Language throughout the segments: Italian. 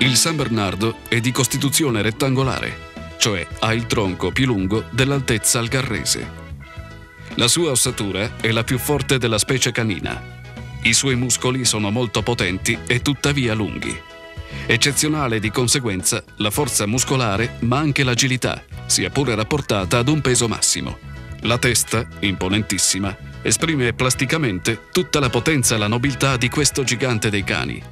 Il San Bernardo è di costituzione rettangolare, cioè ha il tronco più lungo dell'altezza algarrese. La sua ossatura è la più forte della specie canina. I suoi muscoli sono molto potenti e tuttavia lunghi. Eccezionale di conseguenza la forza muscolare ma anche l'agilità, sia pure rapportata ad un peso massimo. La testa, imponentissima, esprime plasticamente tutta la potenza e la nobiltà di questo gigante dei cani.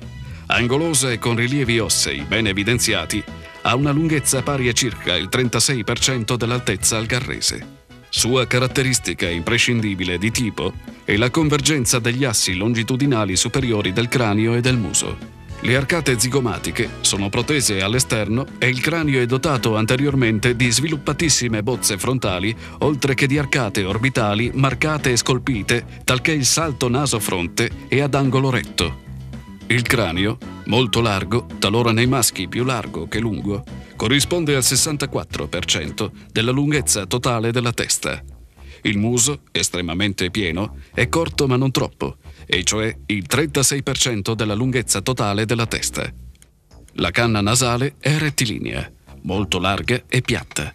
Angolosa e con rilievi ossei ben evidenziati, ha una lunghezza pari a circa il 36% dell'altezza algarrese. Sua caratteristica imprescindibile di tipo è la convergenza degli assi longitudinali superiori del cranio e del muso. Le arcate zigomatiche sono protese all'esterno e il cranio è dotato anteriormente di sviluppatissime bozze frontali, oltre che di arcate orbitali marcate e scolpite, talché il salto naso-fronte è ad angolo retto. Il cranio, molto largo, talora nei maschi più largo che lungo, corrisponde al 64% della lunghezza totale della testa. Il muso, estremamente pieno, è corto ma non troppo, e cioè il 36% della lunghezza totale della testa. La canna nasale è rettilinea, molto larga e piatta.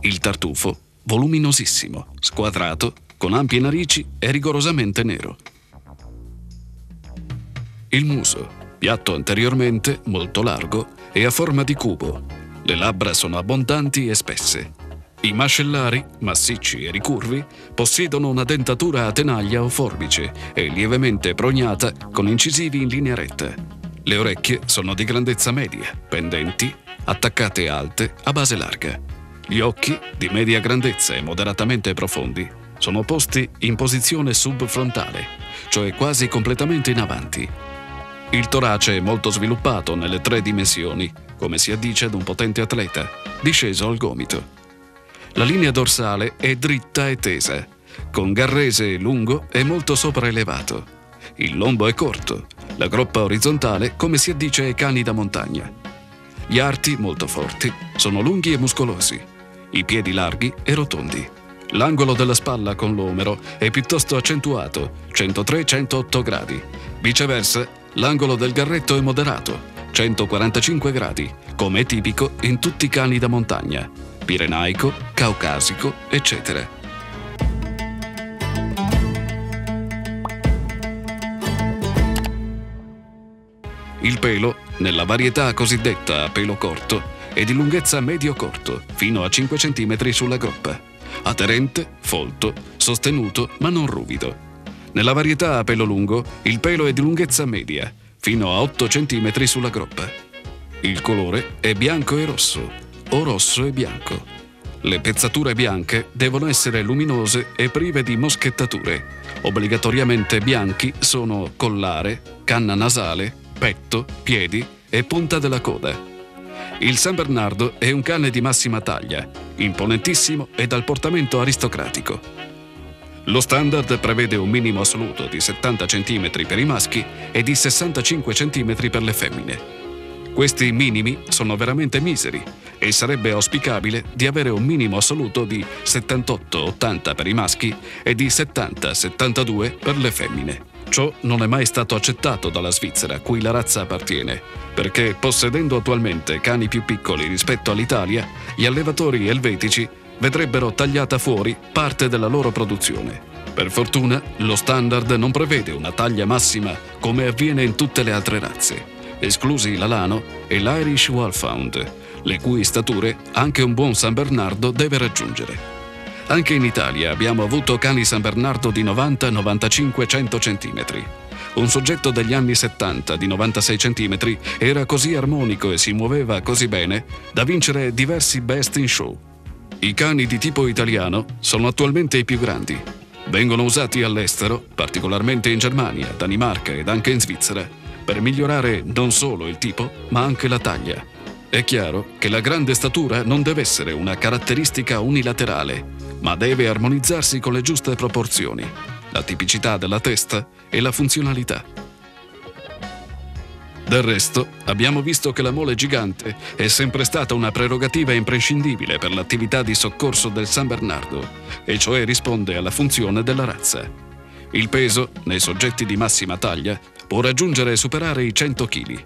Il tartufo, voluminosissimo, squadrato, con ampie narici e rigorosamente nero. Il muso, piatto anteriormente, molto largo e a forma di cubo. Le labbra sono abbondanti e spesse. I mascellari, massicci e ricurvi, possiedono una dentatura a tenaglia o forbice e lievemente prognata con incisivi in linea retta. Le orecchie sono di grandezza media, pendenti, attaccate alte, a base larga. Gli occhi, di media grandezza e moderatamente profondi, sono posti in posizione subfrontale, cioè quasi completamente in avanti, il torace è molto sviluppato nelle tre dimensioni, come si addice ad un potente atleta, disceso al gomito. La linea dorsale è dritta e tesa, con garrese lungo e molto sopraelevato. Il lombo è corto, la groppa orizzontale come si addice ai cani da montagna. Gli arti, molto forti, sono lunghi e muscolosi, i piedi larghi e rotondi. L'angolo della spalla con l'omero è piuttosto accentuato, 103-108 gradi. Viceversa, L'angolo del garretto è moderato, 145 gradi, come è tipico in tutti i cani da montagna, pirenaico, caucasico, eccetera. Il pelo, nella varietà cosiddetta a pelo corto, è di lunghezza medio-corto, fino a 5 cm sulla groppa, aderente, folto, sostenuto ma non ruvido. Nella varietà a pelo lungo, il pelo è di lunghezza media, fino a 8 cm sulla groppa. Il colore è bianco e rosso, o rosso e bianco. Le pezzature bianche devono essere luminose e prive di moschettature. Obbligatoriamente bianchi sono collare, canna nasale, petto, piedi e punta della coda. Il San Bernardo è un cane di massima taglia, imponentissimo e dal portamento aristocratico. Lo standard prevede un minimo assoluto di 70 cm per i maschi e di 65 cm per le femmine. Questi minimi sono veramente miseri e sarebbe auspicabile di avere un minimo assoluto di 78-80 per i maschi e di 70-72 per le femmine. Ciò non è mai stato accettato dalla Svizzera, cui la razza appartiene, perché possedendo attualmente cani più piccoli rispetto all'Italia, gli allevatori elvetici vedrebbero tagliata fuori parte della loro produzione. Per fortuna, lo standard non prevede una taglia massima come avviene in tutte le altre razze, esclusi l'alano e l'Irish Wolfhound, le cui stature anche un buon San Bernardo deve raggiungere. Anche in Italia abbiamo avuto cani San Bernardo di 90, 95, 100 cm. Un soggetto degli anni 70 di 96 cm era così armonico e si muoveva così bene da vincere diversi best in show. I cani di tipo italiano sono attualmente i più grandi. Vengono usati all'estero, particolarmente in Germania, Danimarca ed anche in Svizzera, per migliorare non solo il tipo, ma anche la taglia. È chiaro che la grande statura non deve essere una caratteristica unilaterale, ma deve armonizzarsi con le giuste proporzioni, la tipicità della testa e la funzionalità. Del resto, abbiamo visto che la mole gigante è sempre stata una prerogativa imprescindibile per l'attività di soccorso del San Bernardo, e cioè risponde alla funzione della razza. Il peso, nei soggetti di massima taglia, può raggiungere e superare i 100 kg.